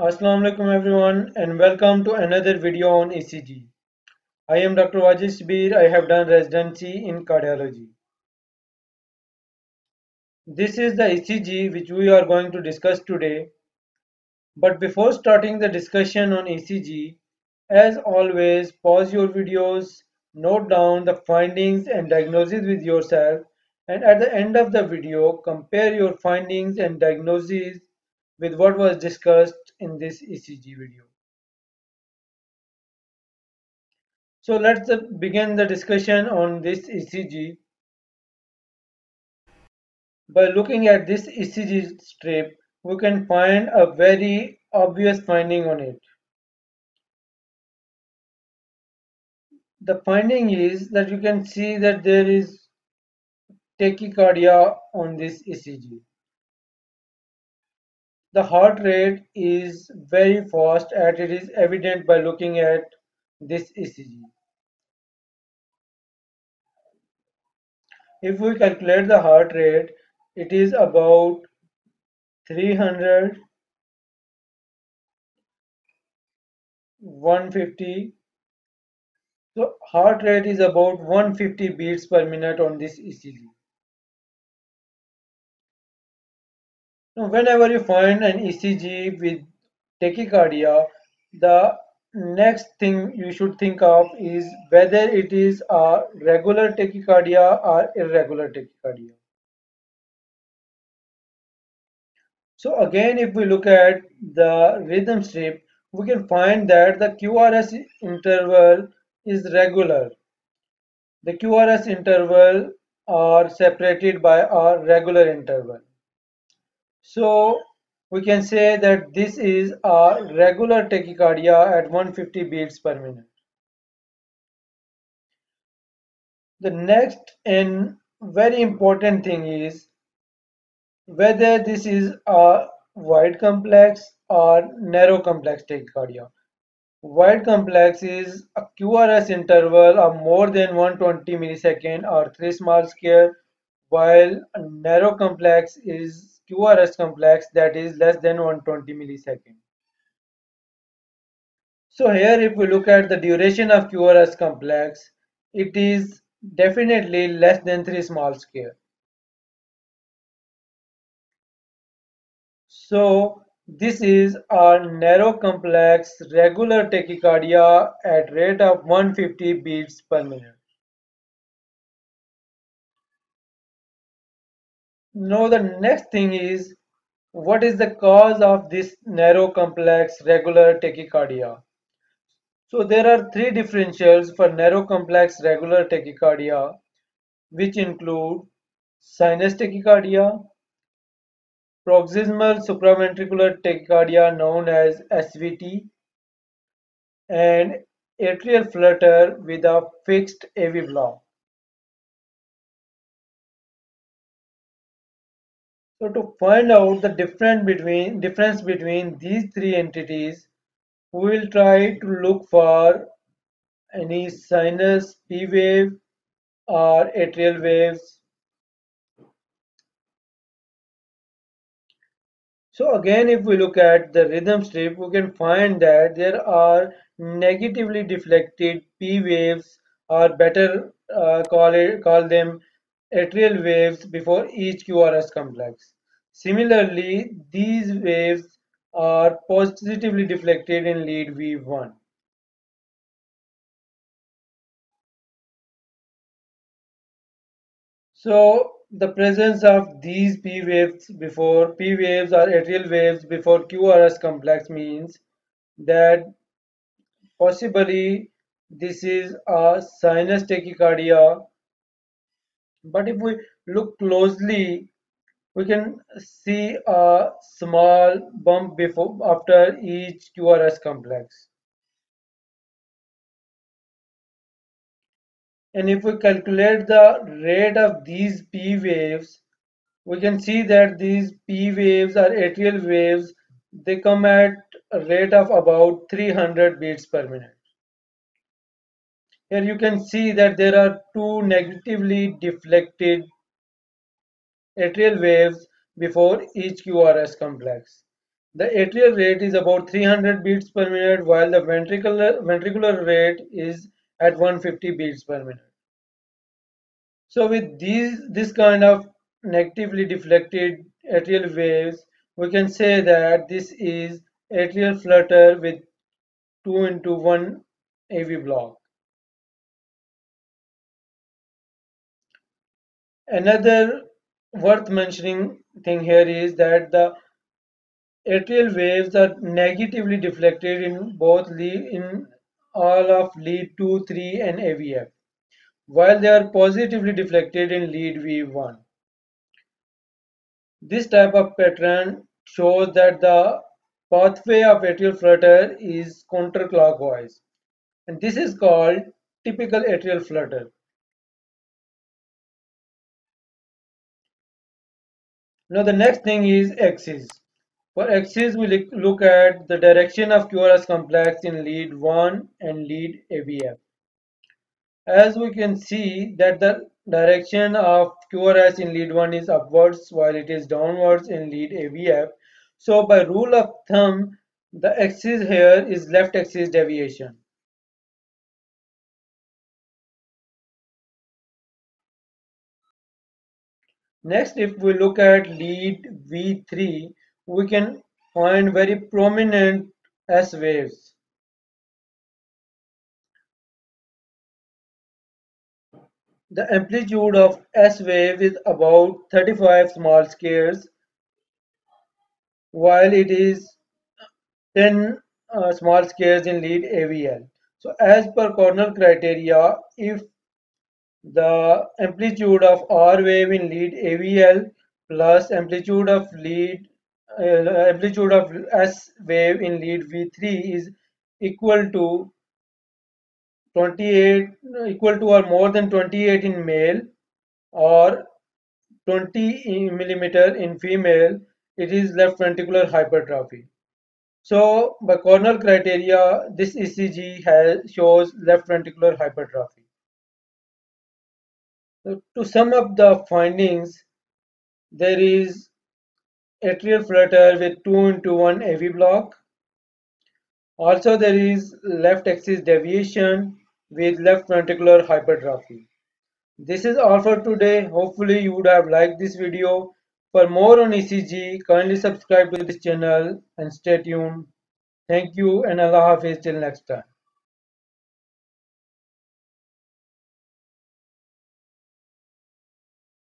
Assalamu alaikum everyone and welcome to another video on ECG. I am Dr. Wajid Shabir. I have done residency in cardiology. This is the ECG which we are going to discuss today. But before starting the discussion on ECG, as always, pause your videos, note down the findings and diagnosis with yourself and at the end of the video, compare your findings and diagnoses with what was discussed in this ECG video. So let's begin the discussion on this ECG. By looking at this ECG strip, we can find a very obvious finding on it. The finding is that you can see that there is tachycardia on this ECG the heart rate is very fast and it is evident by looking at this ECG. If we calculate the heart rate, it is about 300, 150. So heart rate is about 150 beats per minute on this ECG. Whenever you find an ECG with tachycardia, the next thing you should think of is whether it is a regular tachycardia or irregular tachycardia. So again, if we look at the rhythm strip, we can find that the QRS interval is regular. The QRS interval are separated by a regular interval. So we can say that this is a regular tachycardia at 150 beats per minute. The next and very important thing is whether this is a wide complex or narrow complex tachycardia. Wide complex is a QRS interval of more than 120 millisecond or 3 small square while narrow complex is QRS complex that is less than 120 millisecond. So here if we look at the duration of QRS complex, it is definitely less than 3 small square. So this is a narrow complex regular tachycardia at rate of 150 beats per minute. Now the next thing is what is the cause of this narrow complex regular tachycardia? So there are three differentials for narrow complex regular tachycardia which include sinus tachycardia, paroxysmal supraventricular tachycardia known as SVT and atrial flutter with a fixed AV block. So to find out the difference between difference between these three entities, we will try to look for any sinus P wave or atrial waves. So again, if we look at the rhythm strip, we can find that there are negatively deflected P waves or better uh, call, it, call them atrial waves before each QRS complex. Similarly, these waves are positively deflected in lead V1. So the presence of these P waves before P waves or atrial waves before QRS complex means that possibly this is a sinus tachycardia but if we look closely we can see a small bump before after each QRS complex. And if we calculate the rate of these P waves, we can see that these P waves are atrial waves, they come at a rate of about 300 beats per minute. Here you can see that there are two negatively deflected atrial waves before each QRS complex. The atrial rate is about 300 beats per minute while the ventricular, ventricular rate is at 150 beats per minute. So with these this kind of negatively deflected atrial waves, we can say that this is atrial flutter with 2 into 1 AV block. Another worth mentioning thing here is that the atrial waves are negatively deflected in both lead, in all of lead 2, 3 and AVF, while they are positively deflected in lead V1. This type of pattern shows that the pathway of atrial flutter is counterclockwise and this is called typical atrial flutter. Now the next thing is axis. For axis we look at the direction of QRS complex in lead 1 and lead AVF. As we can see that the direction of QRS in lead 1 is upwards while it is downwards in lead AVF. So by rule of thumb the axis here is left axis deviation. Next, if we look at lead V3, we can find very prominent S waves. The amplitude of S wave is about 35 small squares, while it is 10 uh, small squares in lead AVL. So as per Cornell criteria, if the amplitude of R wave in lead AVL plus amplitude of lead uh, amplitude of S wave in lead V3 is equal to 28 equal to or more than 28 in male or 20 millimeter in female it is left ventricular hypertrophy. So by Cornell criteria this ECG has shows left ventricular hypertrophy to sum up the findings, there is atrial flutter with 2 into 1 AV block. Also there is left axis deviation with left ventricular hypertrophy. This is all for today. Hopefully you would have liked this video. For more on ECG, kindly subscribe to this channel and stay tuned. Thank you and Allah Hafiz till next time.